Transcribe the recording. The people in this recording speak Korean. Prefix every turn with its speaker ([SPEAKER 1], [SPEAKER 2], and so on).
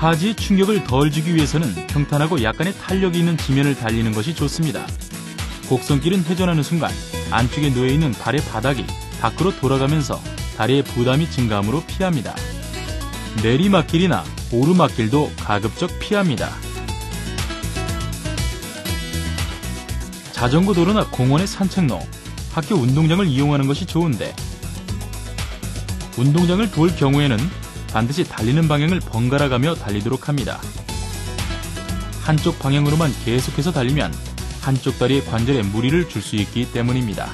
[SPEAKER 1] 하지의 충격을 덜 주기 위해서는 평탄하고 약간의 탄력이 있는 지면을 달리는 것이 좋습니다. 곡선길은 회전하는 순간 안쪽에 놓여있는 발의 바닥이 밖으로 돌아가면서 다리의 부담이 증가하므로 피합니다. 내리막길이나 오르막길도 가급적 피합니다. 자전거 도로나 공원의 산책로, 학교 운동장을 이용하는 것이 좋은데 운동장을 돌 경우에는 반드시 달리는 방향을 번갈아 가며 달리도록 합니다. 한쪽 방향으로만 계속해서 달리면 한쪽 다리의 관절에 무리를 줄 수 있기 때문입니다.